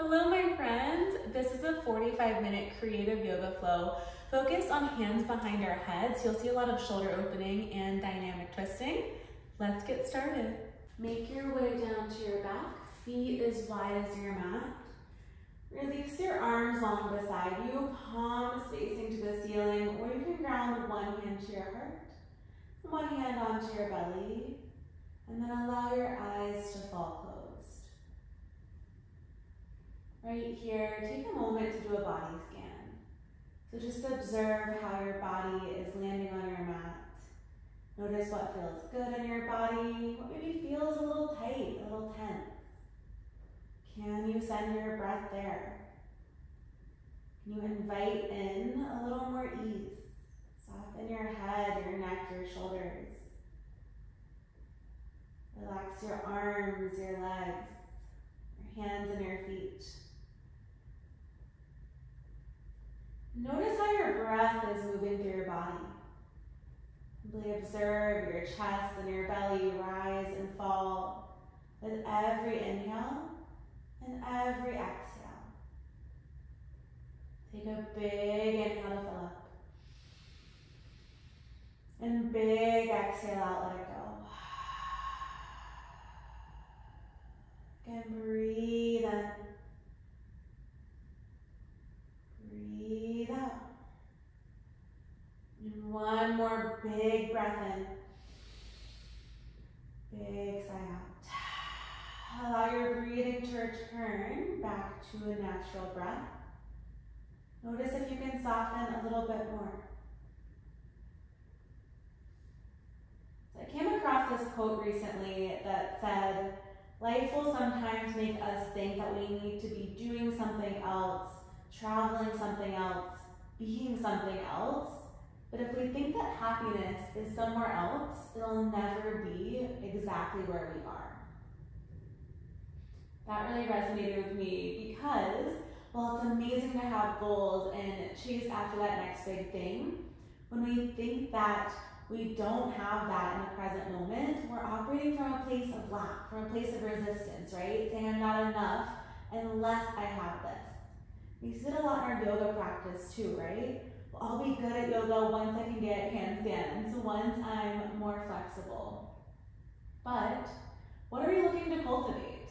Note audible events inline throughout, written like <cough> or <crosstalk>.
Hello, my friends. This is a 45 minute creative yoga flow focused on hands behind our heads. You'll see a lot of shoulder opening and dynamic twisting. Let's get started. Make your way down to your back, feet as wide as your mat. Release your arms long beside you, palms facing to the ceiling, or you can ground one hand to your heart, one hand onto your belly, and then allow your eyes to fall closed. Right here, take a moment to do a body scan. So just observe how your body is landing on your mat. Notice what feels good in your body, what maybe feels a little tight, a little tense. Can you send your breath there? Can you invite in a little more ease? Soften your head, your neck, your shoulders. Relax your arms, your legs, your hands and your feet. Notice how your breath is moving through your body. Simply observe your chest and your belly rise and fall with every inhale and every exhale. Take a big inhale to fill up. And big exhale out, let it go. Again, breathe in. Breathe out. And big breath in. Big sigh out. Allow your breathing to return back to a natural breath. Notice if you can soften a little bit more. So I came across this quote recently that said, life will sometimes make us think that we need to be doing something else, traveling something else, being something else, but if we think that happiness is somewhere else, it'll never be exactly where we are. That really resonated with me because while it's amazing to have goals and chase after that next big thing, when we think that we don't have that in the present moment, we're operating from a place of lack, from a place of resistance, right? Saying I'm not enough unless I have this. We see it a lot in our yoga practice too, right? I'll be good at yoga once I can get handstands, once I'm more flexible. But what are we looking to cultivate?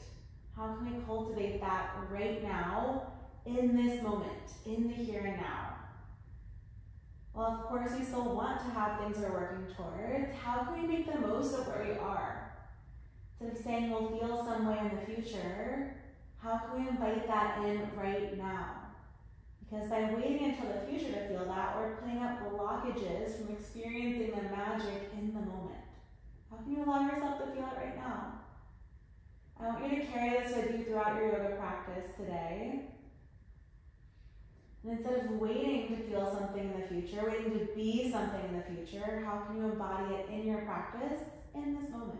How can we cultivate that right now, in this moment, in the here and now? Well, of course, we still want to have things we're working towards. How can we make the most of where we are? Instead of saying we'll feel some way in the future, how can we invite that in right now? Because by waiting until the future that, we're putting up blockages from experiencing the magic in the moment. How can you allow yourself to feel it right now? I want you to carry this with you throughout your yoga practice today. And instead of waiting to feel something in the future, waiting to be something in the future, how can you embody it in your practice in this moment?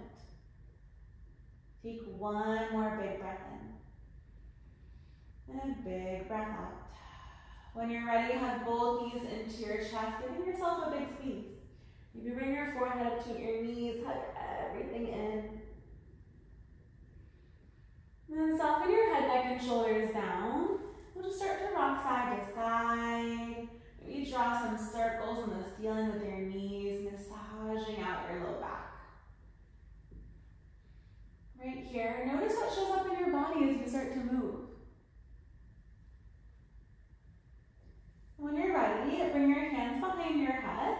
Take one more big breath in. And a big breath out. When you're ready, hug both knees into your chest, giving yourself a big squeeze. Maybe bring your forehead up to your knees, hug everything in. And then soften your head, neck, and shoulders down. We'll just start to rock side to side. Maybe draw some circles on the ceiling with your knees, massaging out your low back. Right here, notice what shows up in your body as you start to move. When you're ready, bring your hands behind your head.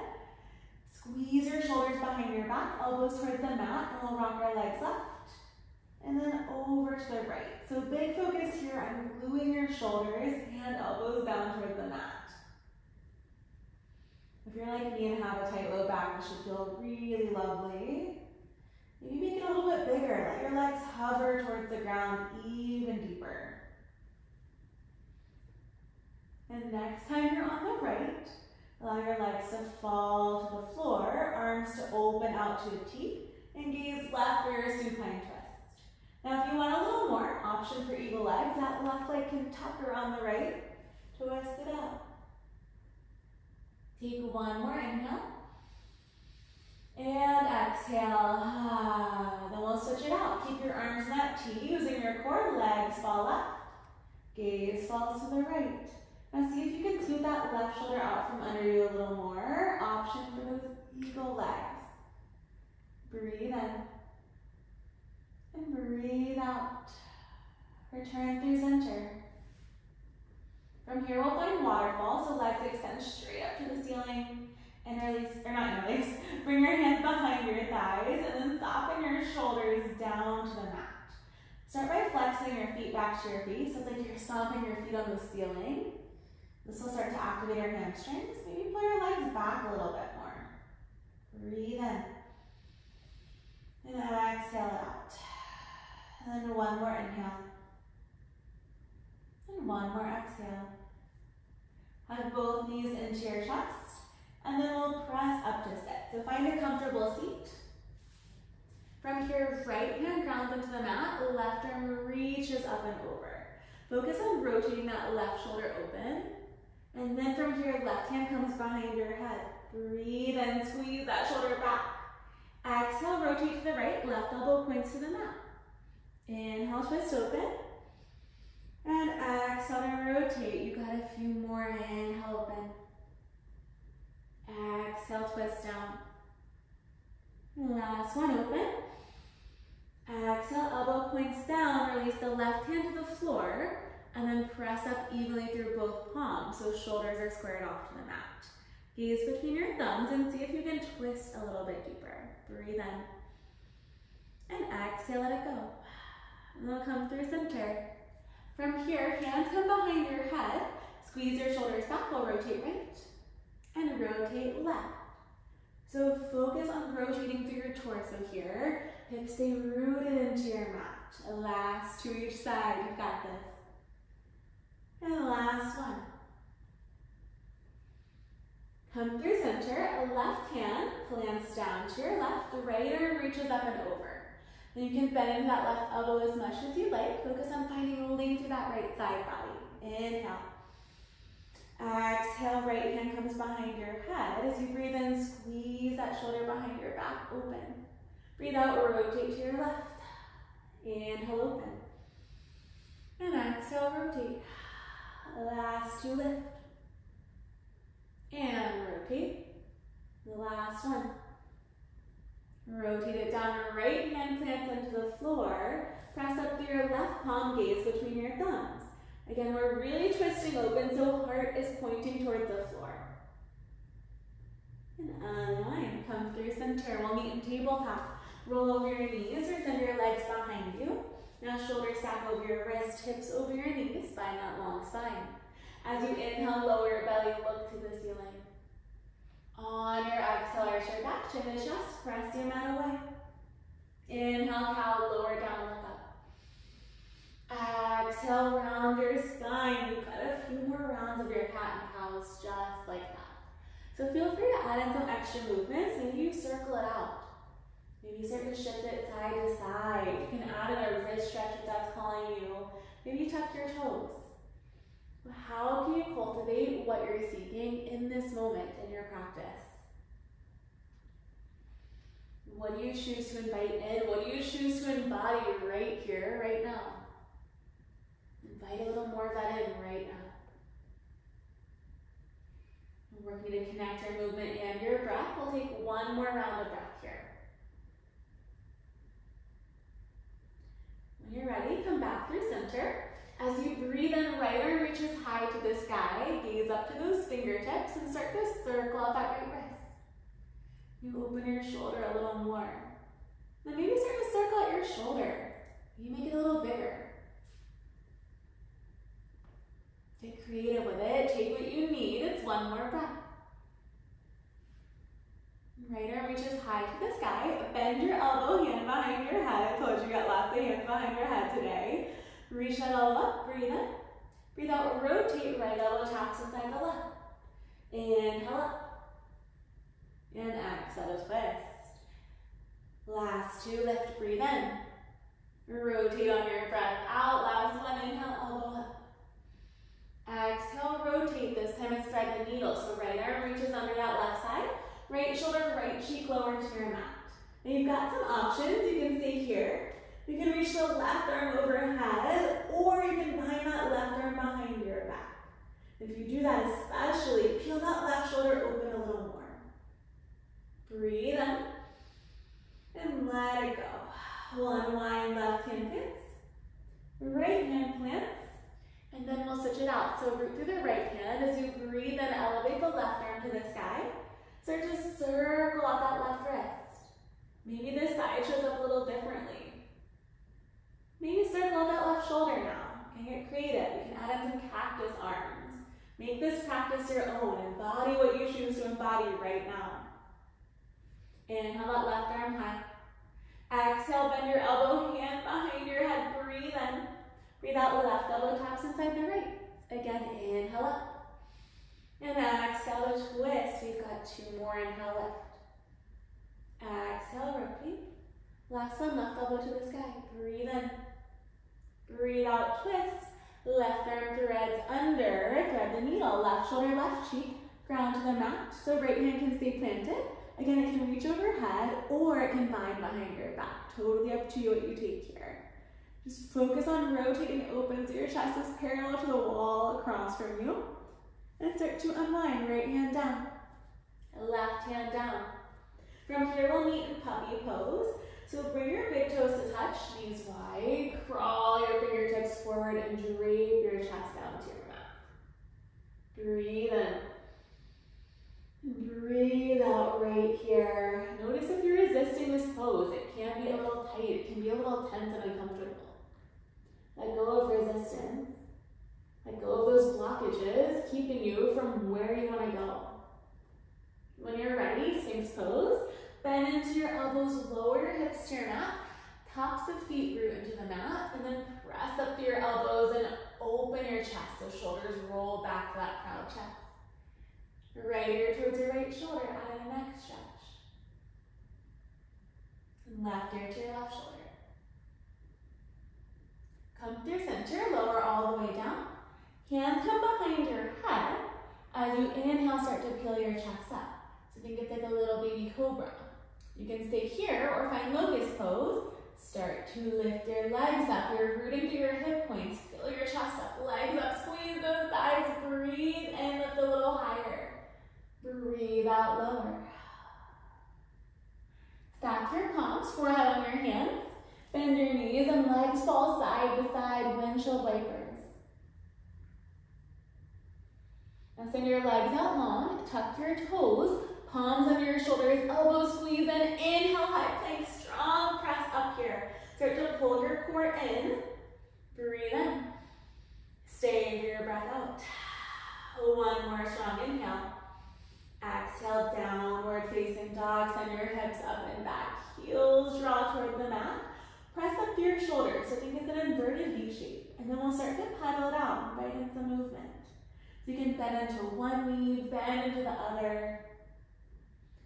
Squeeze your shoulders behind your back, elbows towards the mat, and we'll rock our legs left. And then over to the right. So big focus here on gluing your shoulders and elbows down towards the mat. If you're like me and have a tight low back, this should feel really lovely. Maybe make it a little bit bigger. Let your legs hover towards the ground even deeper. And next time you're on the right, allow your legs to fall to the floor, arms to open out to a T, and gaze left for your supine twist. Now if you want a little more, option for eagle legs, that left leg can tuck around the right, twist it out. Take one more inhale. And exhale. Ah, then we'll switch it out. Keep your arms in that T, using your core, legs fall up. Gaze falls to the right. Now see if you can scoot that left shoulder out from under you a little more. Option for those eagle legs. Breathe in. And breathe out. Return through center. From here, we'll find waterfall, so legs extend straight up to the ceiling and release, or not release, <laughs> bring your hands behind your thighs and then soften your shoulders down to the mat. Start by flexing your feet back to your feet, so it's like you're stomping your feet on the ceiling. This will start to activate our hamstrings. Maybe pull your legs back a little bit more. Breathe in. And exhale out. And then one more inhale. And one more exhale. Hug both knees into your chest. And then we'll press up to sit. So find a comfortable seat. From here, right hand grounds into the mat, left arm reaches up and over. Focus on rotating that left shoulder open. And then from here, left hand comes behind your head. Breathe and squeeze that shoulder back. Exhale, rotate to the right, left elbow points to the mat. Inhale, twist open. And exhale to rotate. You got a few more. Inhale, open. Exhale, twist down. Last one, open. Exhale, elbow points down. Release the left hand to the floor. And then press up evenly through both palms so shoulders are squared off to the mat. Gaze between your thumbs and see if you can twist a little bit deeper. Breathe in. And exhale, let it go. And we'll come through center. From here, hands come behind your head. Squeeze your shoulders back. We'll rotate right. And rotate left. So focus on rotating through your torso here. Hips stay rooted into your mat. Last to each side. You've got this. And last one. Come through center, left hand plants down to your left, the right arm reaches up and over. Then you can bend into that left elbow as much as you like. Focus on finding rolling through that right side body. Inhale. Exhale, right hand comes behind your head. As you breathe in, squeeze that shoulder behind your back, open. Breathe out, rotate to your left. Inhale, open. And exhale, rotate. Last two lift. And rotate. The last one. Rotate it down, right hand plants into the floor. Press up through your left palm, gaze between your thumbs. Again, we're really twisting open so heart is pointing towards the floor. And align, come through center. We'll meet in tabletop. Roll over your knees or send your legs behind you. Now shoulders stack over your wrists, hips over your knees, spine that long spine. As you inhale, lower your belly, look to the ceiling. On your exhale, arch your back, chin to chest, press your mat away. Inhale, cow, lower down, look up. Exhale, round your spine. You've got a few more rounds of your cat and cows just like that. So feel free to add in some extra movements. Maybe you circle it out. Maybe start to shift it side to side. You can add in a wrist stretch if that's calling you. Maybe tuck your toes. How can you cultivate what you're seeking in this moment in your practice? What do you choose to invite in? What do you choose to embody right here, right now? Invite a little more of that in right now. We're working to connect your movement and your breath. We'll take one more round of breath here. When you're ready, come back through center. As you breathe in, right arm reaches high to the sky. Gaze up to those fingertips and start to circle up that right wrist. You open your shoulder a little more. Then maybe start to circle at your shoulder. You make it a little bigger. Get creative with it. Take what you need. It's one more breath. Right arm reaches high to the sky. Bend your elbow, hand behind your head. I told you you got lots of hands behind your head today. Reach that elbow up, breathe in. Breathe out, rotate right elbow taps inside the left. Inhale up. And exhale, twist. Last two, lift, breathe in. Rotate on your breath out. Last one, inhale, elbow up. Exhale, rotate. This time and thread the needle. So right arm reaches under that left side. Right shoulder, right cheek lower to your mat. Now you've got some options. You can stay here. You can reach the left arm overhead, or you can bind that left arm behind your back. If you do that, especially, peel that left shoulder open a little more. Breathe in and let it go. We'll unwind left hand plants, right hand plants, and then we'll switch it out. So root through the right hand as you breathe and elevate the left arm to the sky. Start to circle out that left wrist. Maybe this side shows up a little differently. Maybe circle that left shoulder now. Can get creative. You can add in some cactus arms. Make this practice your own. Embody what you choose to embody right now. Inhale that left arm high. Exhale, bend your elbow, hand behind your head. Breathe in. Breathe out, The left elbow taps inside the right. Again, inhale up. And exhale to twist. We've got two more. Inhale left. Exhale, rotate. Last one, left elbow to the sky. Breathe in. Breathe out, twist. Left arm threads under, thread the needle. Left shoulder, left cheek, ground to the mat. So right hand can stay planted. Again, it can reach overhead or it can bind behind your back. Totally up to you what you take here. Just focus on rotating open so your chest is parallel to the wall across from you. And start to unwind, right hand down, left hand down. From here, we'll meet in puppy pose. So bring your big toes to touch, knees wide. Crawl your fingertips forward and drape your chest down to your mat. Breathe in. Breathe out right here. Notice if you're resisting this pose. It can be a little tight. It can be a little tense and uncomfortable. Let go of resistance. Let go of those blockages, keeping you from where you want to go. When you're ready, Sphinx pose. Bend into your elbows, lower your hips to your mat. Tops of feet root into the mat, and then press up through your elbows and open your chest. So shoulders roll back to that proud chest. Right ear towards your right shoulder, add a neck stretch. And left ear to your left shoulder. Come through center, lower all the way down. Hands come behind your head. As you inhale, start to peel your chest up. So think it's like a little baby cobra. You can stay here or find locust pose. Start to lift your legs up. You're rooting through your hip points. Fill your chest up, legs up, squeeze those thighs. Breathe and lift a little higher. Breathe out lower. Stack your palms, forehead on your hands. Bend your knees and legs fall side to side, windshield wipers. Now send your legs out long, tuck your toes, Palms under your shoulders, elbows squeeze in. Inhale, high plank, strong press up here. Start to pull your core in. Breathe in. Stay your breath out. One more strong inhale. Exhale, downward facing dog. Send your hips up and back. Heels draw toward the mat. Press up through your shoulders. So think it's an inverted V shape. And then we'll start to pedal out. right into movement. So you can bend into one knee, bend into the other.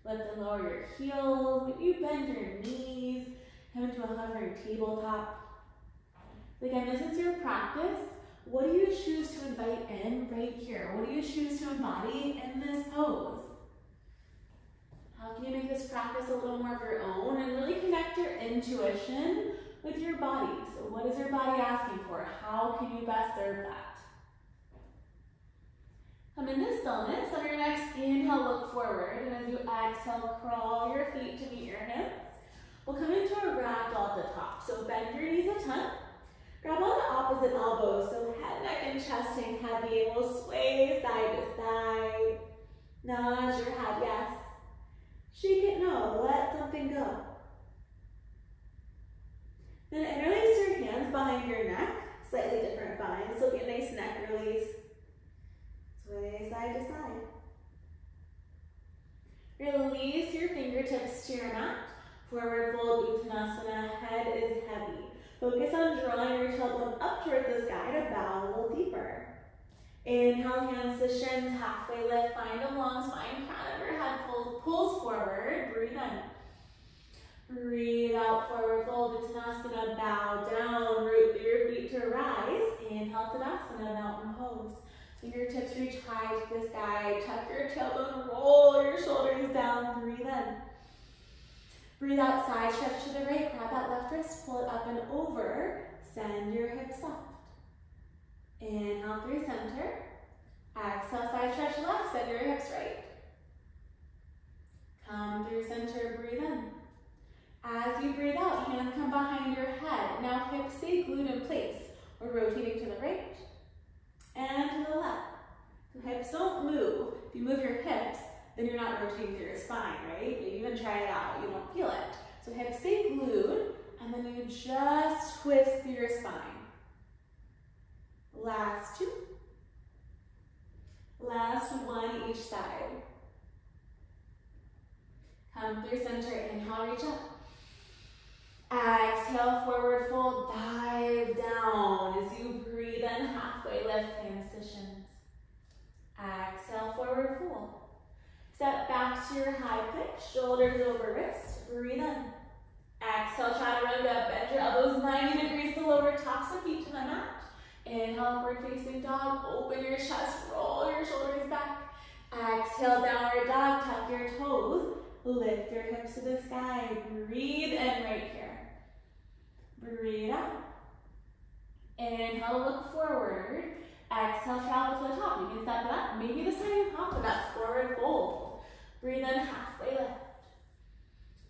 Let them lower your heels. Maybe you bend your knees. Come into a hovering tabletop. Again, this is your practice. What do you choose to invite in right here? What do you choose to embody in this pose? How can you make this practice a little more of your own and really connect your intuition with your body? So what is your body asking for? How can you best serve that? Come into stillness. On your next inhale, look forward. And as you exhale, crawl your feet to meet your hips. We'll come into a ragdoll at the top. So bend your knees a ton. Grab on the opposite elbow. So head, neck, and chest hang heavy. We'll sway side to side. Nod your head, yes. Shake it, no. Let something go. Then interlace your hands behind your neck. Slightly different bind. So get a nice neck release. Side to side. Release your fingertips to your mat. Forward fold Uttanasana, head is heavy. Focus on drawing your tailbone up towards the sky to bow a little deeper. Inhale, hands to shins, halfway lift, find a long spine, crown of your head pulls forward, breathe in. Breathe out, forward fold Uttanasana, bow down, root through your feet to rise. Inhale, Tadasana, mountain pose. Fingertips reach high to the sky. Tuck your tailbone, roll your shoulders down, breathe in. Breathe out, side stretch to the right, grab that left wrist, pull it up and over. Send your hips soft. Inhale through center. Exhale side stretch left, send your hips right. Come through center, breathe in. As you breathe out, hands come behind your head. Now hips stay glued in place. We're rotating to the right and to the left. So hips don't move. If you move your hips, then you're not rotating through your spine, right? You even try it out. You don't feel it. So hips stay glued, and then you just twist through your spine. Last two. Last one each side. Come through center, inhale, reach up. Exhale, forward fold, dive down as you breathe in, halfway lift, to. Exhale, forward fold. Step back to your high plank, shoulders over wrist, breathe in. Exhale, try to chaturanga, bend your elbows 90 degrees to lower, tops of feet to the mat. Inhale, upward facing dog, open your chest, roll your shoulders back. Exhale, downward dog, tuck your toes, lift your hips to the sky, breathe in right here. Breathe out. Inhale, look forward. Exhale, travel to the top. You can step it up. Maybe this time you hop it up, forward fold. Breathe in, halfway lift.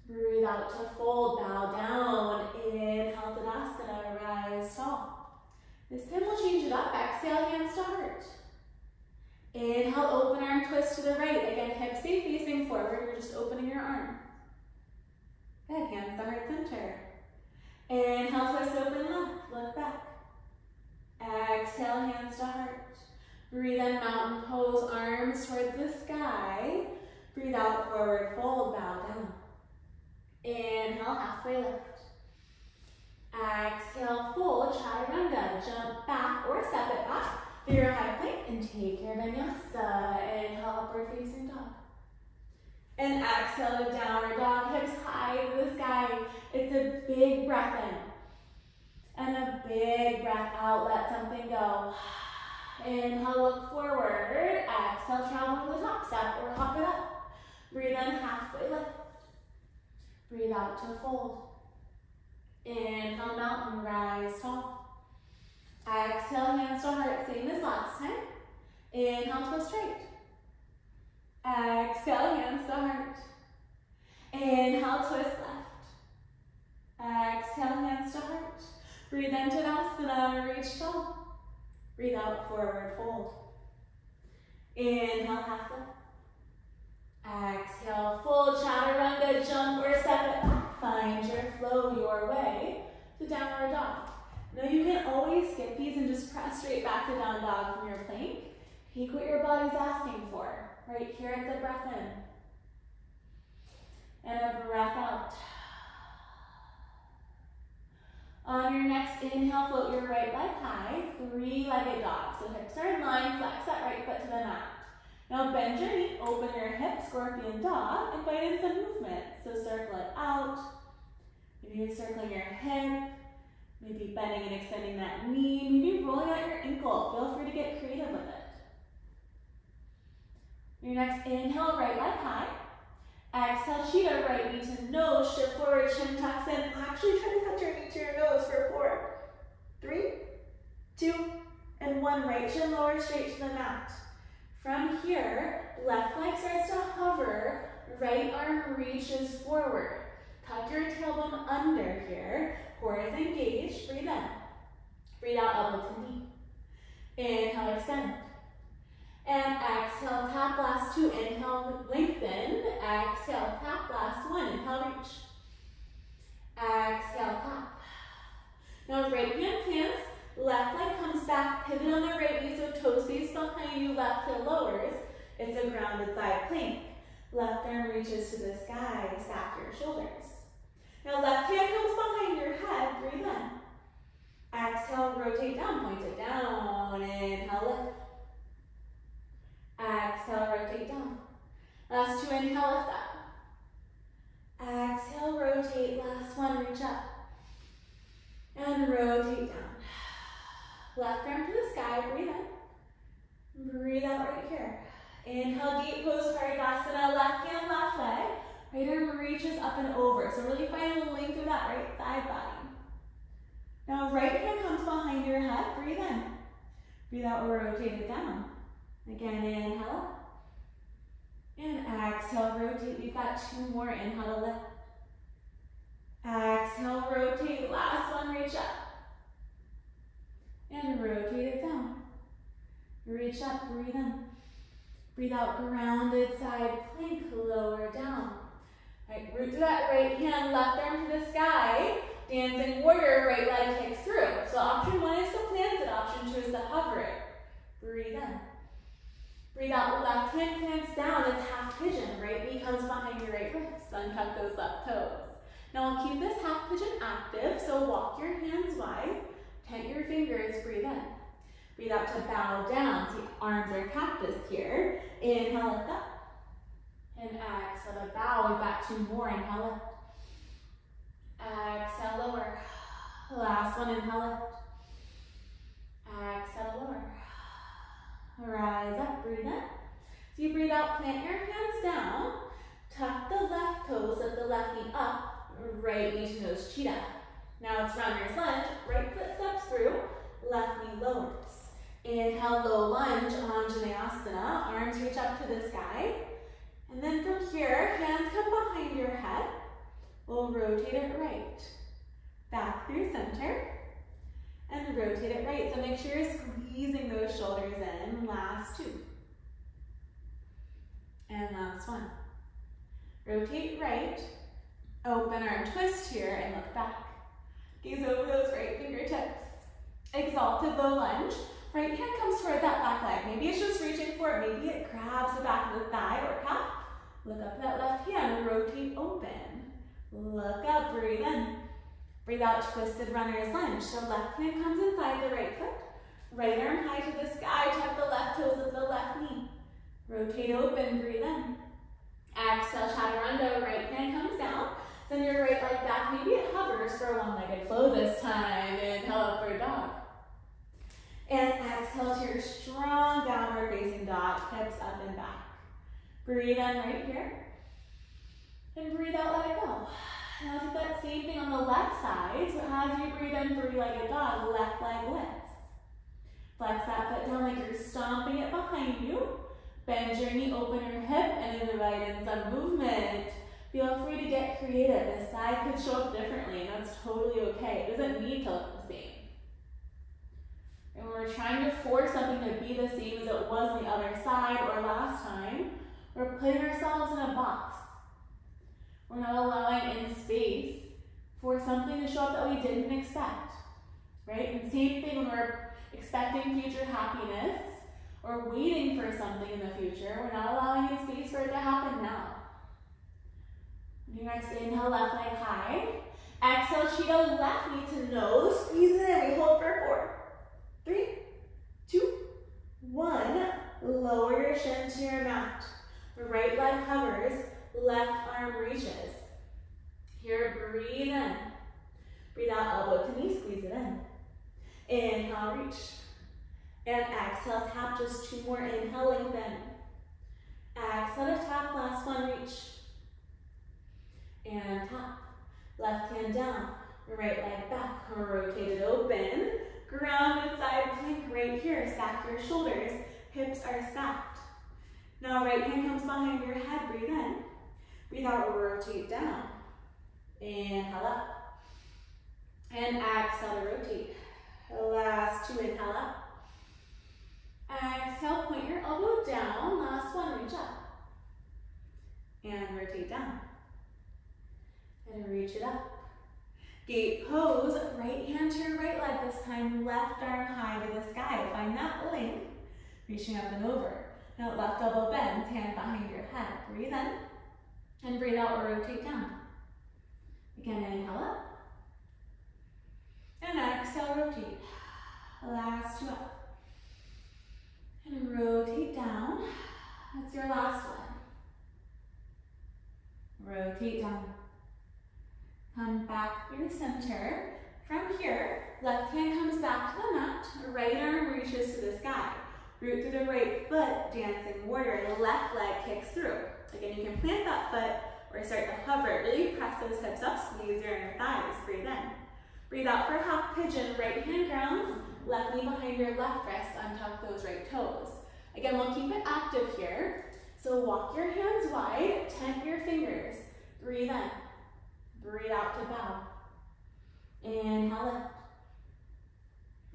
Breathe out to fold, bow down. Inhale, Tadasana, rise tall. This time we'll change it up. Exhale, hands to heart. Inhale, open arm twist to the right. Again, hips stay facing forward. You're just opening your arm. Good, hands to heart center. Inhale, twist open left, look back. Exhale, hands to heart. Breathe in, mountain pose, arms towards the sky. Breathe out, forward fold, bow down. Inhale, halfway lift. Exhale, fold, chaturanga. Jump back or step it back through your high plank and take your vinyasa. Inhale, upward facing dog. And exhale downward dog, hips high to the sky. It's a big breath in. And a big breath out, let something go. <sighs> Inhale, look forward. Exhale, travel to the top step or hop it up. Breathe in, halfway lift. Breathe out to fold. Inhale, mountain, rise tall. Exhale, hands to heart, same as last time. Inhale, twist straight. Exhale, hands to heart. Inhale, twist left. Exhale, hands to heart. Breathe into Tadasana, reach tall. Breathe out, forward fold. Inhale, half lift. Exhale, full chaturanga, jump or step it back. Find your flow your way to downward dog. Now you can always skip these and just press straight back to down dog from your plank. Take what your body's asking for. Right here at the breath in. And a breath out. On your next inhale, float your right leg high, three-legged dog. So hips are in line, flex that right foot to the mat. Now bend your knee, open your hip, scorpion dog, invite in some movement. So circle it out, maybe circling your hip, maybe bending and extending that knee, maybe rolling out your ankle. Feel free to get creative with it. Your next inhale, right leg high. Exhale, cheetah, right knee to nose, shift forward, chin tucks in. Actually try to touch your knee to your nose for four, three, two, and one. Right chin lower straight to the mat. From here, left leg starts to hover, right arm reaches forward. Tuck your tailbone under here, core is engaged, breathe in. Breathe out, elbow to knee. Inhale, extend. And exhale, tap last two. Inhale, lengthen. Exhale, tap last one. Inhale, reach. Exhale, tap. Now right hand plants, left leg comes back, pivot on the right knee, so toes face behind you, left heel lowers. It's a grounded side plank. Left arm reaches to the sky, stack your shoulders. Now left hand comes behind your head, breathe in. Exhale, rotate down, point it down. Inhale, lift. Exhale, rotate down. Last two, inhale, lift up. Exhale, rotate. Last one, reach up. And rotate down. Left arm to the sky, breathe in. Breathe out right here. Inhale, deep pose, Parighasana, left hand, left leg. Right arm reaches up and over. So really find the length of that right side body. Now right hand comes behind your head, breathe in. Breathe out, rotate it down. Again, inhale. And exhale, rotate. We've got two more. Inhale to lift. Exhale, rotate. Last one, reach up. And rotate it down. Reach up, breathe in. Breathe out, grounded side plank, lower down. Right, root to that right hand, left arm to the sky. Dancing warrior, right leg kicks through. So option one is to plant it, option two is to hover it. Breathe in. Breathe out, left hand plants down, it's half pigeon. Right knee comes behind your right wrist, untuck those left toes. Now I'll keep this half pigeon active, so walk your hands wide, tent your fingers, breathe in. Breathe out to bow down, see arms are cactus here. Inhale, lift up. And exhale to bow, we've got two more, inhale, lift. Exhale, lower. Last one, inhale, lift. Exhale, lower. Rise up, breathe in. So you breathe out, plant your hands down. Tuck the left toes, lift the left knee up, right knee to nose cheetah. Now it's runner's lunge, right foot steps through, left knee lowers. Inhale, low lunge, Anjaneyasana, arms reach up to the sky. And then from here, hands come behind your head. We'll rotate it right. Back through center. And rotate it right. So make sure you're squeezing those shoulders in. Last two. And last one. Rotate right. Open arm twist here and look back. Gaze over those right fingertips. Exalted low lunge. Right hand comes toward that back leg. Maybe it's just reaching for it. Maybe it grabs the back of the thigh or calf. Look up that left hand, rotate open. Look up, breathe in. Breathe out, twisted runner's lunge. So left hand comes inside the right foot. Right arm high to the sky, tuck the left toes of the left knee. Rotate open, breathe in. Exhale, chaturanga, right hand comes down. Send your right leg back. Maybe it hovers for a one-legged flow this time. Inhale, upward dog. And exhale to your strong downward facing dog, hips up and back. Breathe in right here. And breathe out, let it go. Now do that same thing on the left side. So as you breathe in, three-legged dog, left leg lifts. Flex that foot down like you're stomping it behind you. Bend your knee, open your hip, and invite in some movement. Feel free to get creative. This side could show up differently, and that's totally okay. It doesn't need to look the same. And when we're trying to force something to be the same as it was the other side or last time, we're putting ourselves in a box. We're not allowing in space for something to show up that we didn't expect, right? And same thing when we're expecting future happiness or waiting for something in the future, we're not allowing in space for it to happen now. Your next inhale, left leg high. Exhale, cheetah, left knee to nose. Squeeze it in. We hold for four, three, two, one. Lower your shin to your mat. The right leg hovers, left arm reaches. Here, breathe in. Breathe out, elbow to knee, squeeze it in. Inhale, reach. And exhale, tap just two more. Inhale, lengthen. Exhale to tap, last one, reach. And tap. Left hand down, right leg back, rotate it open. Grounded side plank right here. Stack your shoulders, hips are stacked. Now right hand comes behind your head, breathe in. Breathe out, rotate down. Inhale up. And exhale to rotate. Last two, inhale up. Exhale, point your elbow down. Last one, reach up. And rotate down. And reach it up. Gate pose, right hand to your right leg this time, left arm high to the sky. Find that length, reaching up and over. Now left elbow bends, hand behind your head. Breathe in, and breathe out or rotate down. Again, inhale up. And exhale, rotate. Last two up. And rotate down. That's your last one. Rotate down. Come back through center. From here, left hand comes back to the mat, right arm reaches to the sky. Root through the right foot, dancing warrior. The left leg kicks through. Again, you can plant that foot or start to hover. Really press those hips up, squeeze your inner thighs. Breathe in. Breathe out for half pigeon. Right hand grounds, left knee behind your left wrist. Untuck those right toes. Again, we'll keep it active here. So walk your hands wide, tent your fingers. Breathe in. Breathe out to bow. Inhale, lift.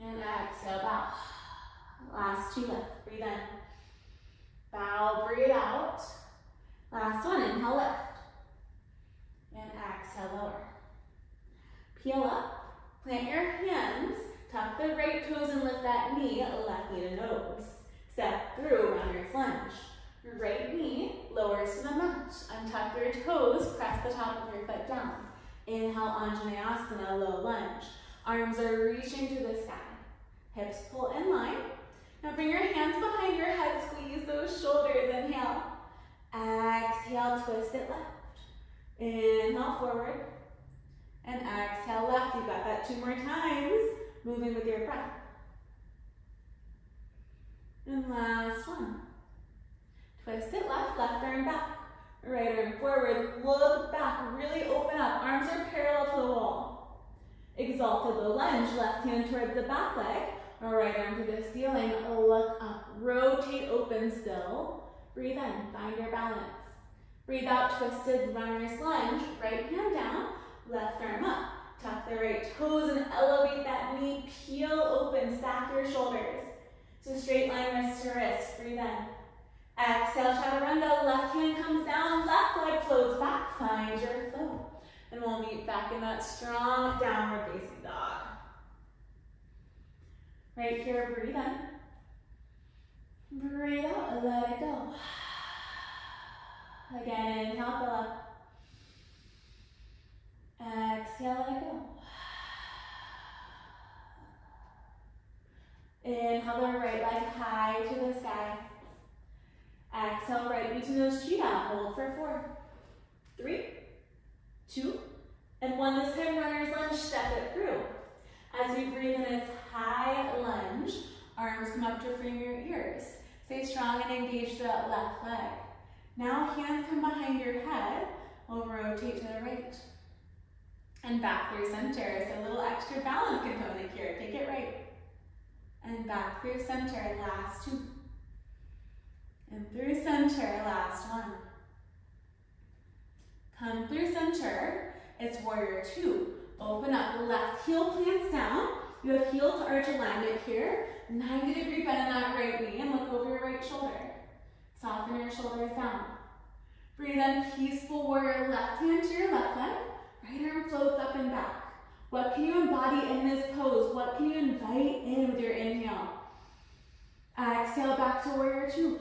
And exhale, bow. Last two lift. Breathe in. Bow, breathe out. Last one, inhale, lift. And exhale, lower. Peel up, plant your hands, tuck the right toes and lift that knee, left knee to nose. Step through runner's lunge. Your right knee lowers to the mat. Untuck your toes, press the top of your foot down. Inhale, Anjaneyasana, low lunge. Arms are reaching to the sky. Hips pull in line. Now bring your hands behind your head, squeeze those shoulders, inhale. Exhale, twist it left. Inhale, forward. And exhale, left. You've got that two more times. Moving with your breath. And last one. Twist it left, left arm back. Right arm forward, look back, really open up. Arms are parallel to the wall. Exalted low lunge, left hand towards the back leg, or right arm to the ceiling, look up. Rotate open still. Breathe in, find your balance. Breathe out, twisted runner's lunge, right hand down, left arm up. Tuck the right toes and elevate that knee, peel open, stack your shoulders. So straight line wrist to wrist, breathe in. Exhale, chaturanga, left hand comes down, left leg floats back, find your flow. And we'll meet back in that strong downward facing dog. Right here, breathe in. Breathe out, let it go. Again, inhale, fill up. Exhale, let it go. Inhale the right leg high to the sky. Exhale, right to nose cheetah. Hold for four, three, two, and one. This time, runner's lunge, step it through. As we breathe in this high lunge, arms come up to frame your ears. Stay strong and engage that left leg. Now hands come behind your head. We'll rotate to the right. And back through center. So a little extra balance component here. Take it right. And back through center. Last two. And through center, last one. Come through center, it's warrior two. Open up, left heel plants down. You have heel to arch alignment here. 90 degree bend in that right knee and look over your right shoulder. Soften your shoulders down. Breathe in, peaceful warrior, left hand to your left leg. Right arm floats up and back. What can you embody in this pose? What can you invite in with your inhale? Exhale back to warrior two.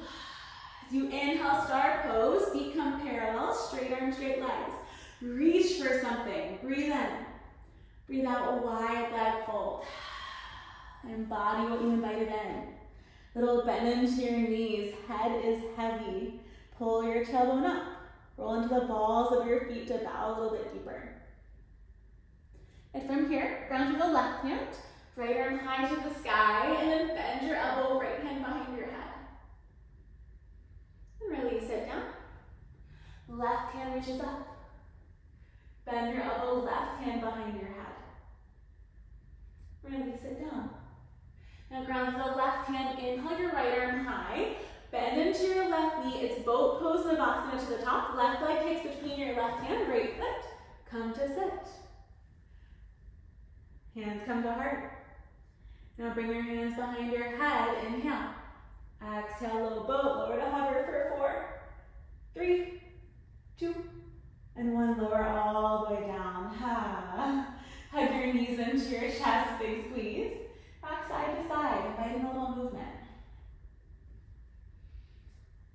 As you inhale, star pose, feet come parallel, straight arms, straight legs. Reach for something. Breathe in. Breathe out a wide leg fold. Embody what you invited in. Little bend into your knees. Head is heavy. Pull your tailbone up. Roll into the balls of your feet to bow a little bit deeper. And from here, ground to the left hand, right arm high to the sky, and then bend your elbow, right hand behind your head. And release it down. Left hand reaches up. Bend your elbow, left hand behind your head. Release it down. Now ground the left hand, inhale your right arm high. Bend into your left knee. It's boat pose Navasana to the top. Left leg kicks between your left hand, right foot. Come to sit. Hands come to heart. Now bring your hands behind your head. Inhale. Exhale, low boat. Lower to hover for four, three, two, and one. Lower all the way down. Ha. Hug your knees into your chest. Big squeeze. Rock side to side, inviting a little movement.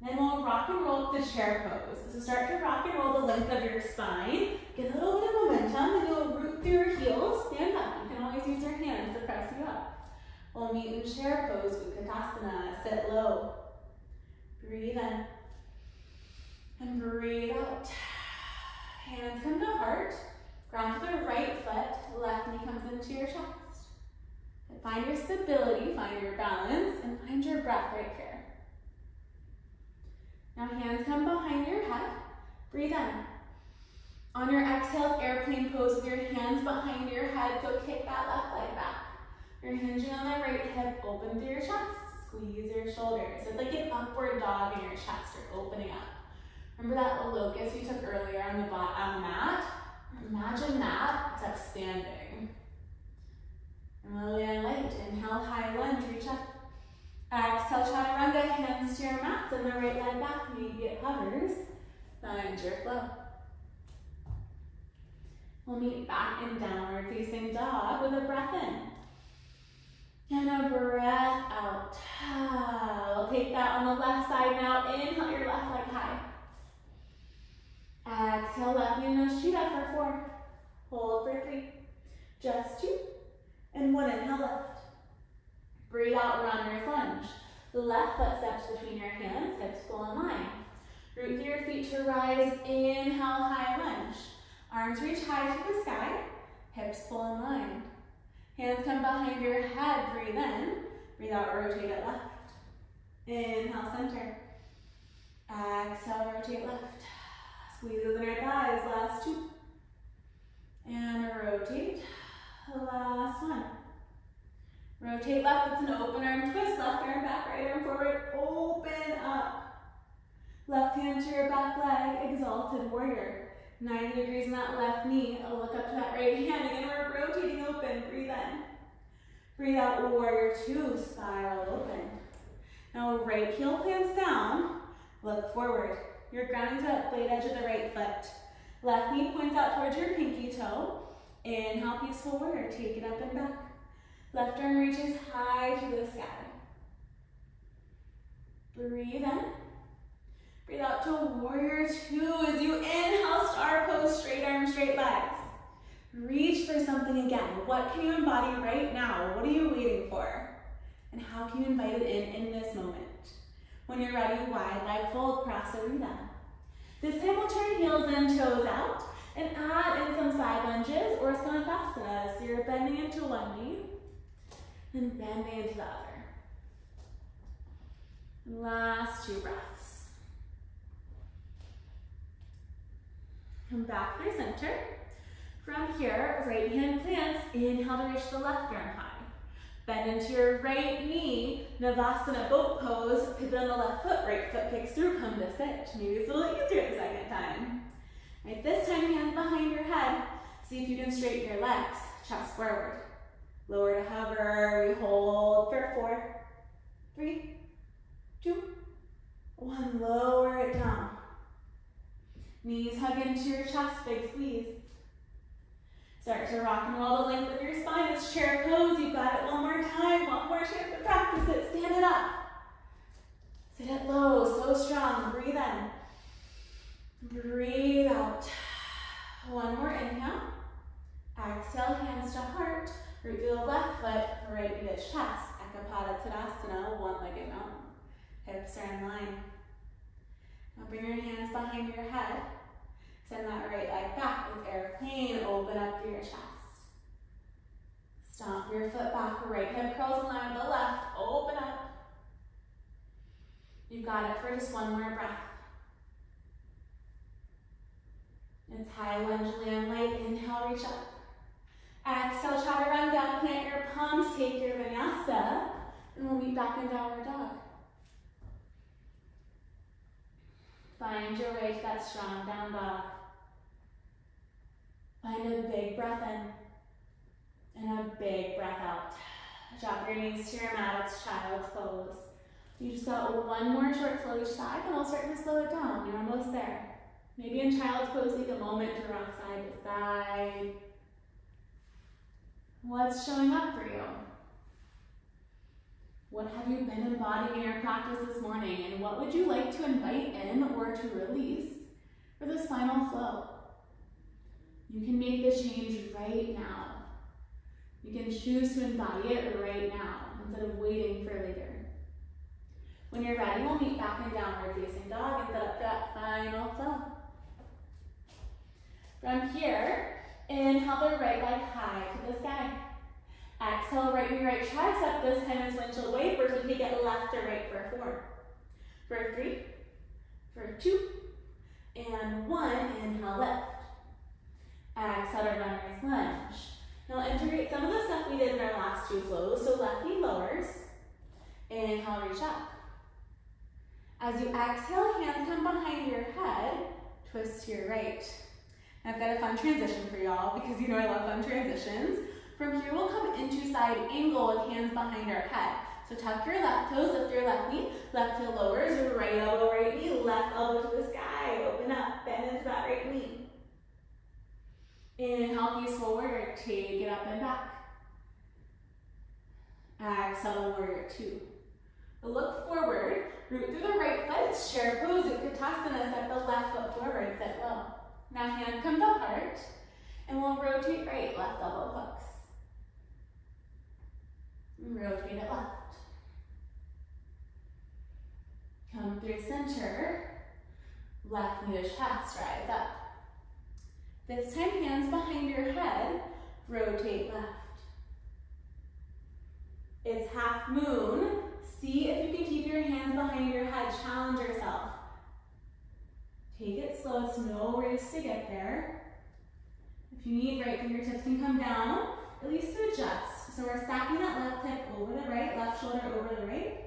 Then we'll rock and roll to chair pose. So start to rock and roll the length of your spine. Get a little bit of momentum and you'll root through your heels. Stand up. You can always use your hands to press you up. We'll meet in chair pose, Utkatasana. Sit low. Breathe in. And breathe out. Hands come to heart. Ground to the right foot. Left knee comes into your chest. And find your stability, find your balance, and find your breath right here. Now hands come behind your head. Breathe in. On your exhale, airplane pose with your hands behind your head. So kick that left leg back. You're hinging on the right hip, open through your chest. Squeeze your shoulders. It's like an upward dog in your chest. You're opening up. Remember that locust we took earlier on the, on the mat? Imagine that, except standing. And Lilian light. Inhale, high lunge, reach up. Exhale, chaturanga, hands to your mat. Send the right leg back, maybe it hovers. Find your flow. We'll meet back in downward facing dog with a breath in. And a breath out. We'll take that on the left side now. Inhale your left leg high. Uh, Exhale, left knee nose shoot up for four. Hold for three. Just two. And one inhale left. Breathe out, runner's lunge. Left foot steps between your hands, hips pull in line. Root through your feet to rise. Inhale, high lunge. Arms reach high to the sky. Hips pull in line. Hands come behind your head. Breathe in. Breathe out, rotate it left. Inhale, center. Exhale, rotate left. Squeeze those inner thighs. Last two. And rotate. Last one. Rotate left, it's an open arm twist. Left arm back, right arm forward. Open up. Left hand to your back leg, exalted warrior. 90 degrees in that left knee. Look up to that right hand. Again, we're rotating open. Breathe in. Breathe out, warrior two, spiral open. Now right heel plants down. Look forward. You're grounding to that blade edge of the right foot. Left knee points out towards your pinky toe. Inhale, peaceful warrior. Take it up and back. Left arm reaches high to the sky. Breathe in. Breathe out to warrior two as you inhale, star pose, straight arms, straight legs. Reach for something again. What can you embody right now? What are you waiting for? And how can you invite it in in this moment? When you're ready, wide leg fold, prasarita. This time we'll turn heels and toes out and add in some side lunges or skandasana. So you're bending into one knee and bending into the other. Last two breaths. Come back through center. From here, right hand plants, inhale to reach the left arm. Bend into your right knee, Navasana boat pose, pivot on the left foot, right foot kicks through, come to sit. Maybe it's a little easier the second time. Right, this time, hands behind your head. See if you can straighten your legs, chest forward. Lower to hover, we hold for four, three, two, one. Lower it down. Knees hug into your chest, big squeeze. Start to rock and roll the length of your spine. It's chair pose. You've got it one more time. One more chance to practice it. Stand it up. Sit it low, so strong. Breathe in. Breathe out. One more inhale. Exhale, hands to heart. Root through the left foot, right knee to chest. Ekapada Tadasana, one-legged mountain. Hips are in line. Now bring your hands behind your head. Send that right leg back with airplane. Open up through your chest. Stomp your foot back. Right hip curls in line with the left. Open up. You've got it for just one more breath. It's high lunge, land light. Inhale, reach up. Exhale, chaturanga. Plant your palms. Take your vinyasa. And we'll meet back in downward dog. Find your way to that strong down dog. Find a big breath in and a big breath out. Drop your knees to your mat, it's child's pose. You just got one more short flow each side and we'll start to slow it down. You're almost there. Maybe in child's pose, take a moment to rock side to side. What's showing up for you? What have you been embodying in your practice this morning? And what would you like to invite in or to release for this final flow? You can make the change right now. You can choose to embody it right now instead of waiting for later. When you're ready, we'll meet back in downward facing dog and set up that final flow. From here, inhale the right leg high to the sky. Exhale, right knee, right tricep. This time is windshield wavers. We take it left or right for four. For three, for two, and one. Inhale, lift. Exhale to runner's lunge. Now integrate some of the stuff we did in our last two flows. So left knee lowers. Inhale, reach up. As you exhale, hands come behind your head, twist to your right. I've got a fun transition for y'all because you know I love fun transitions. From here, we'll come into side angle with hands behind our head. So tuck your left toes, lift your left knee, left heel lowers, right elbow, right knee, left elbow to the sky. Open up, bend into that right knee. Inhale, peaceful warrior, take it up and back. Exhale, warrior two. Look forward, root through the right foot, chair pose, Utkatasana, step the left foot forward, sit low. Now hand come to heart, and we'll rotate right, left elbow hooks. Rotate it left. Come through center, left knee to chest, rise up. This time, hands behind your head, rotate left. It's half moon. See if you can keep your hands behind your head, challenge yourself. Take it slow, it's no race to get there. If you need, right fingertips can come down, at least to adjust. So we're stacking that left hip over the right, left shoulder over the right.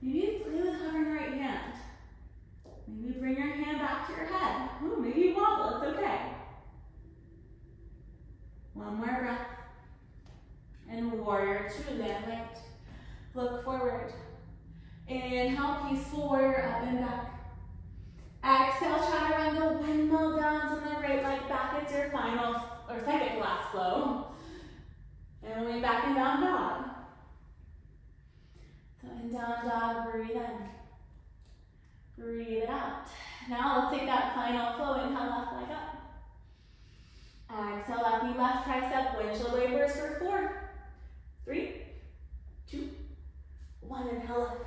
Maybe play with hovering the right hand. Maybe bring your hand back to your head. Ooh, maybe wobble, it's okay. One more breath. And warrior two, land light. Look forward. Inhale, peaceful warrior, up and back. Exhale, chaturanga, windmill down to the right leg back. It's your final, or second last flow. And we back and down dog. So in down dog, breathe in. Breathe it out. Now let's take that final flow. Inhale, left leg up. Exhale, left knee, left tricep, windshield wavers for four, three, two, one. Inhale, left.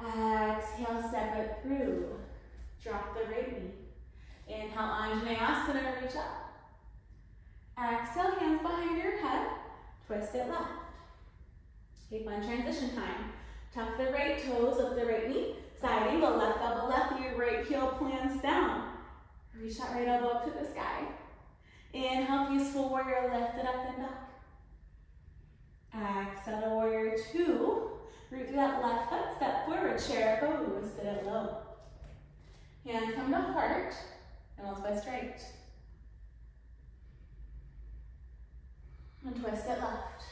Exhale, step it through. Drop the right knee. Inhale, Anjaneyasana, reach up. Exhale, hands behind your head. Twist it left. Okay, fun transition time. Tuck the right toes, lift the right knee. Side angle, left elbow left, your right heel plants down. Reach that right elbow up to the sky. Inhale, peaceful warrior, lift it up and back. Exhale, warrior two. Root through that left foot, step forward, chair pose, sit it low. Hands come to heart, and we'll twist right. And twist it left.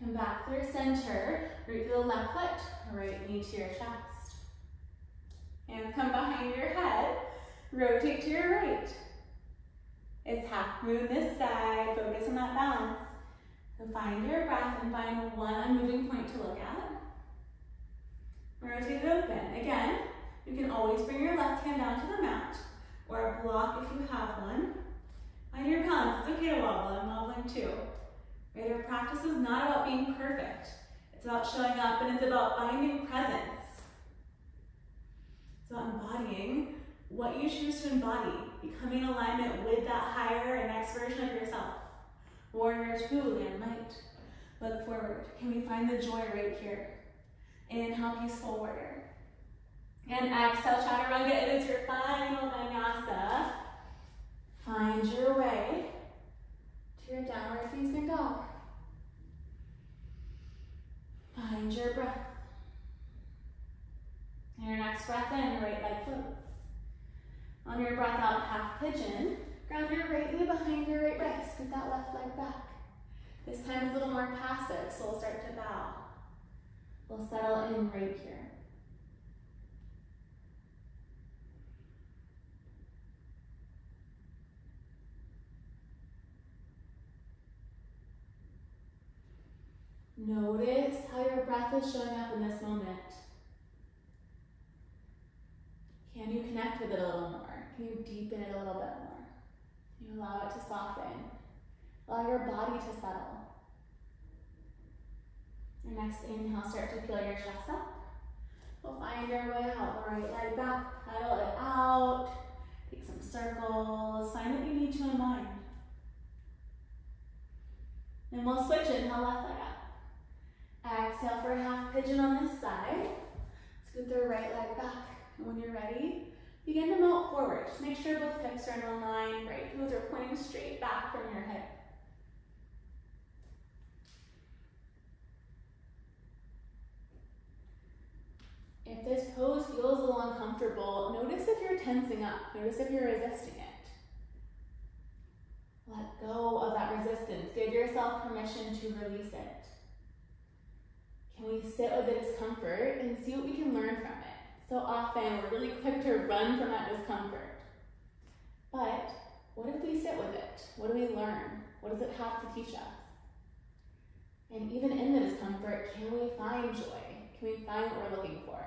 Come back through center, root through the left foot, right knee to your chest. Come behind your head, rotate to your right. It's half moon this side, focus on that balance. So find your breath and find one moving point to look at. Rotate it open. Again, you can always bring your left hand down to the mat or a block if you have one. Find your balance. It's okay to wobble. I'm wobbling too. Right? Our practice is not about being perfect. It's about showing up and it's about finding presence. It's about embodying what you choose to embody, becoming in alignment with that higher and next version of yourself. Warrior two, land light. Look forward. Can we find the joy right here? Inhale, peaceful warrior. And exhale, chaturanga. It is your final vinyasa. Find your way to your downward facing dog. Find your breath. And your next breath in, right leg floats. On your breath out, half pigeon. Ground your right knee behind your right wrist. Scoot that left leg back. This time it's a little more passive, so we'll start to bow. We'll settle in right here. Notice how your breath is showing up in this moment. Can you connect with it a little more? Can you deepen it a little bit more? Can You allow it to soften. Allow your body to settle. And next inhale, start to peel your chest up. We'll find our way out. Right leg back, pedal it out. Take some circles. Find what you need to unwind. And we'll switch it. Inhale, left leg up. Exhale for a half pigeon on this side. Scoot the right leg back. When you're ready, begin to melt forward. Just make sure both hips are in a line, right heels are pointing straight back from your hip. If this pose feels a little uncomfortable, notice if you're tensing up. Notice if you're resisting it. Let go of that resistance. Give yourself permission to release it. Can we sit with the discomfort and see what we can learn from it? So often we're really quick to run from that discomfort. But what if we sit with it? What do we learn? What does it have to teach us? And even in the discomfort, can we find joy? Can we find what we're looking for?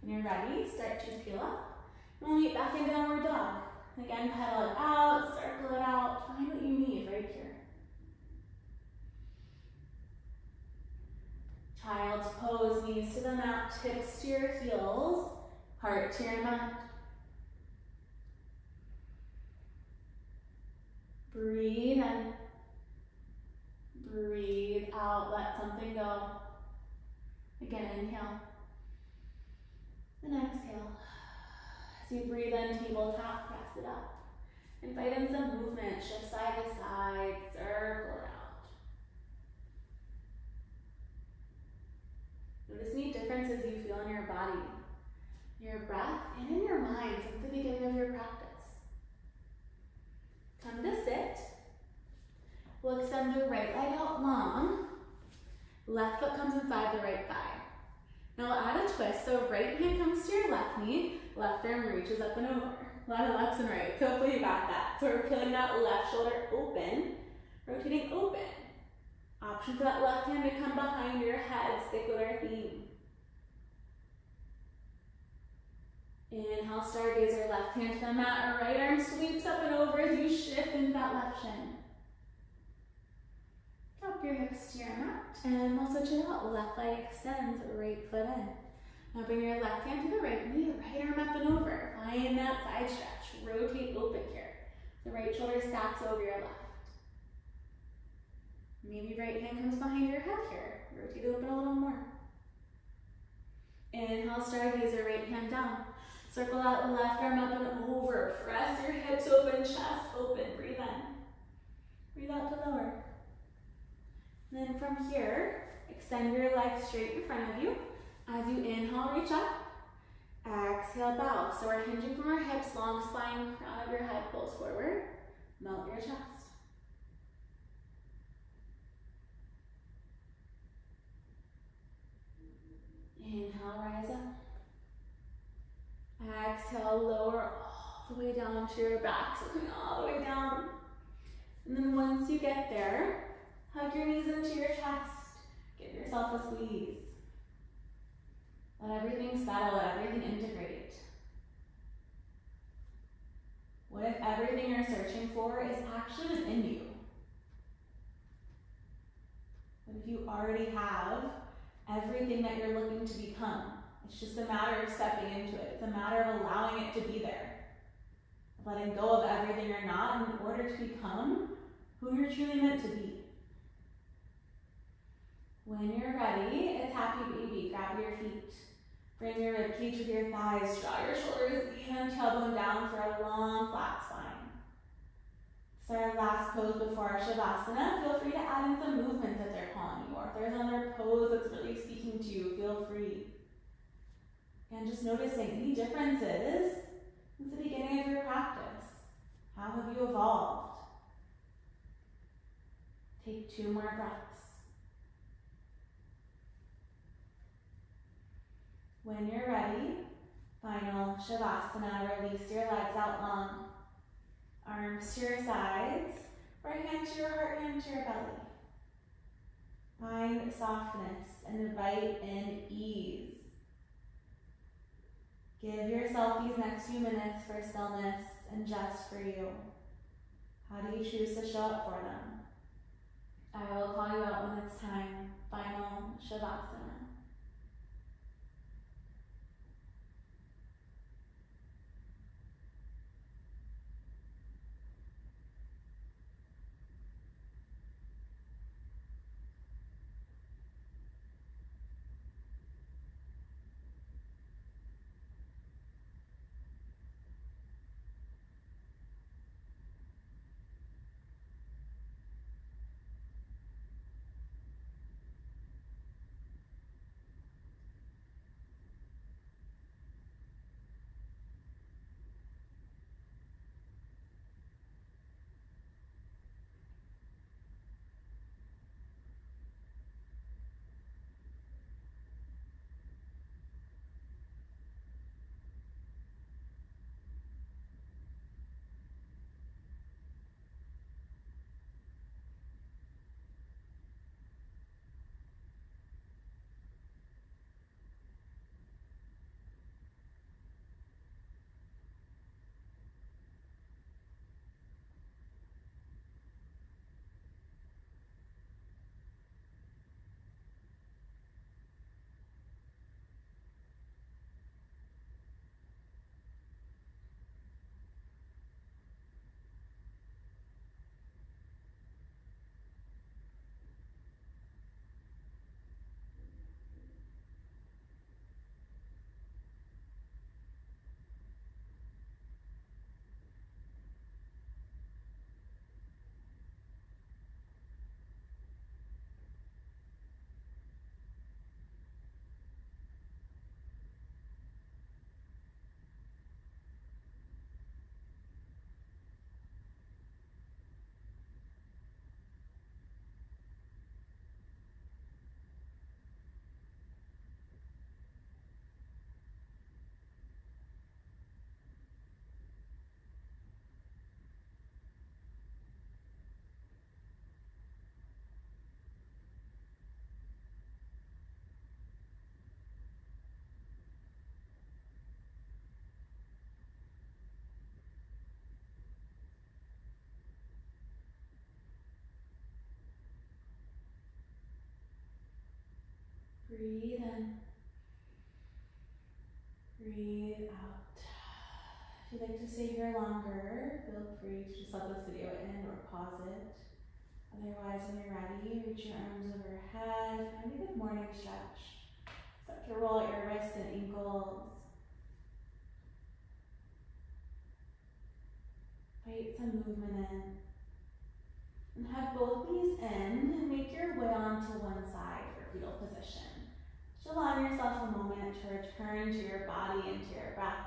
When you're ready, start to peel up. And we'll get back in downward dog. Again, pedal it out, circle it out, find what you need right here. Child's pose, knees to the mat, tips to your heels, heart to your mat. Breathe in. Breathe out, let something go. Again, inhale. And exhale. As you breathe in, tabletop, press it up. Invite in some movement, shift side to side, circle it out. Notice any differences you feel in your body, your breath, and in your mind since the beginning of your practice. Come to sit. We'll extend the right leg out long. Left foot comes inside the right thigh. Now we'll add a twist. So right hand comes to your left knee, left arm reaches up and over. A lot of lefts and rights. Hopefully you got that. So we're peeling that left shoulder open, rotating open. Uh, Option for that left hand to come behind your head. Stick with our theme. Inhale, stargazer, left hand to the mat, Our right arm sweeps up and over as you shift into that left shin. Drop your hips to your mat, and we'll switch it out. Left leg extends, right foot in. Now bring your left hand to the right knee, right arm up and over. Find that side stretch. Rotate open here. The right shoulder stacks over your left. Maybe right hand comes behind your head here. Rotate open a little more. Inhale, stargazer, right hand down. Circle that left arm up and over. Press your hips open, chest open. Breathe in. Breathe out to lower. And then from here, extend your legs straight in front of you. As you inhale, reach up. Exhale, bow. So we're hinging from our hips, long spine, crown of your head pulls forward. Melt your chest. Inhale, rise up. Exhale, lower all the way down to your back. So coming all the way down. And then once you get there, hug your knees into your chest. Give yourself a squeeze. Let everything settle, let everything integrate. What if everything you're searching for is actually within you? What if you already have everything that you're looking to become? It's just a matter of stepping into it. It's a matter of allowing it to be there. Letting go of everything you're not in order to become who you're truly meant to be. When you're ready, it's happy baby. Grab your feet. Bring your rib cage with your thighs. Draw your shoulders and tailbone down for a long flat spine. So our last pose before our Shavasana, feel free to add in some movements that they're. If there's another pose that's really speaking to you, feel free. And just noticing any differences since the beginning of your practice. How have you evolved? Take two more breaths. When you're ready, final Shavasana, release your legs out long. Arms to your sides, right hand to your heart, hand to your belly. Find softness and invite in ease. Give yourself these next few minutes for stillness and just for you. How do you choose to show up for them? I will call you out when it's time. Final Shavasana. Breathe in. Breathe out. If you'd like to stay here longer, feel free to just let this video end or pause it. Otherwise, when you're ready, reach your arms overhead. Find a good morning stretch. Start to roll your wrists and ankles. Invite some movement in. And have both knees in and make your way onto one side for fetal position. Allow yourself a moment to return to your body and to your breath.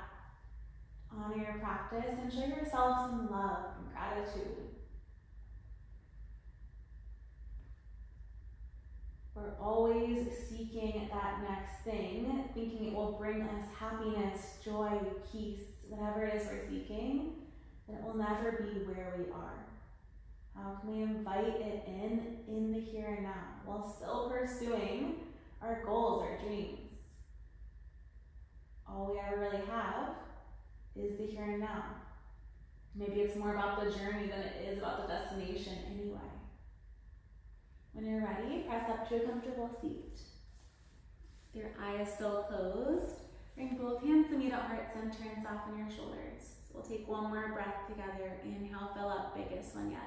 Honor your practice and show yourself some love and gratitude. We're always seeking that next thing, thinking it will bring us happiness, joy, peace, whatever it is we're seeking, but it will never be where we are. How can we invite it in in the here and now while still pursuing our goals, our dreams? All we ever really have is the here and now. Maybe it's more about the journey than it is about the destination anyway. When you're ready, press up to a comfortable seat. Your eyes still closed. Bring both hands to meet at heart center and soften your shoulders. We'll take one more breath together. Inhale, fill up, biggest one yet.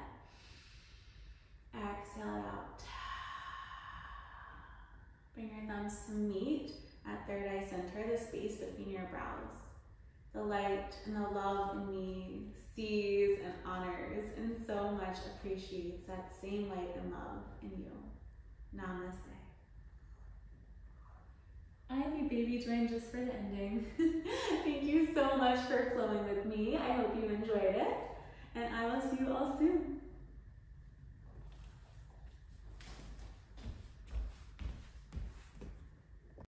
Exhale it out. Bring your thumbs to meet at third eye center, the space between your brows. The light and the love in me sees and honors and so much appreciates that same light and love in you. Namaste. I have a baby join just for the ending. <laughs> Thank you so much for flowing with me. I hope you enjoyed it, and I will see you all soon.